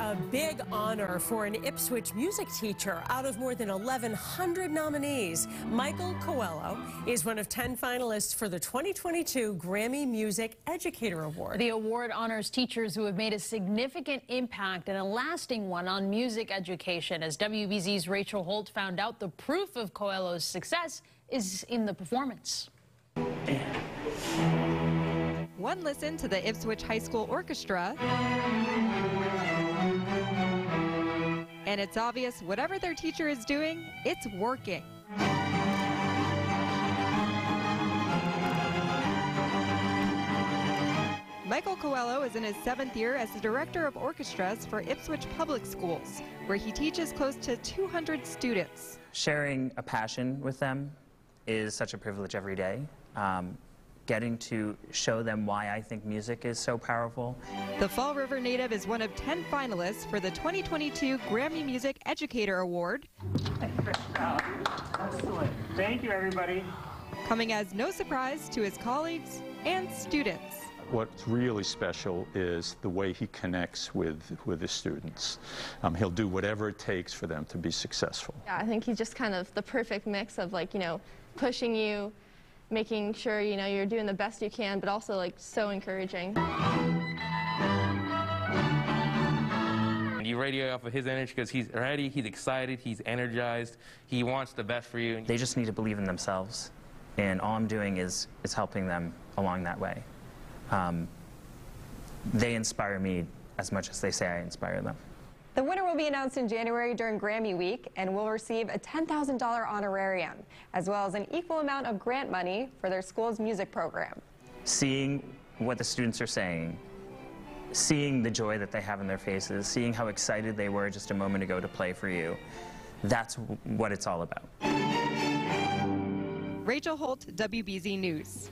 a big honor for an Ipswich music teacher. Out of more than 1,100 nominees, Michael Coelho is one of 10 finalists for the 2022 Grammy Music Educator Award. The award honors teachers who have made a significant impact and a lasting one on music education. As WBZ's Rachel Holt found out, the proof of Coelho's success is in the performance. One listen to the Ipswich High School Orchestra, and it's obvious whatever their teacher is doing, it's working. Michael Coelho is in his seventh year as the director of orchestras for Ipswich Public Schools, where he teaches close to 200 students. Sharing a passion with them is such a privilege every day. Um, getting to show them why I think music is so powerful. The Fall River native is one of 10 finalists for the 2022 Grammy Music Educator Award. Excellent. Thank you, everybody. Coming as no surprise to his colleagues and students. What's really special is the way he connects with, with his students. Um, he'll do whatever it takes for them to be successful. Yeah, I think he's just kind of the perfect mix of like, you know, pushing you, making sure, you know, you're doing the best you can, but also like so encouraging. You radio off of his energy because he's ready, he's excited, he's energized, he wants the best for you. They just need to believe in themselves. And all I'm doing is, is helping them along that way. Um, they inspire me as much as they say I inspire them. The winner will be announced in January during Grammy Week and will receive a $10,000 honorarium, as well as an equal amount of grant money for their school's music program. Seeing what the students are saying, seeing the joy that they have in their faces, seeing how excited they were just a moment ago to play for you, that's what it's all about. Rachel Holt, WBZ News.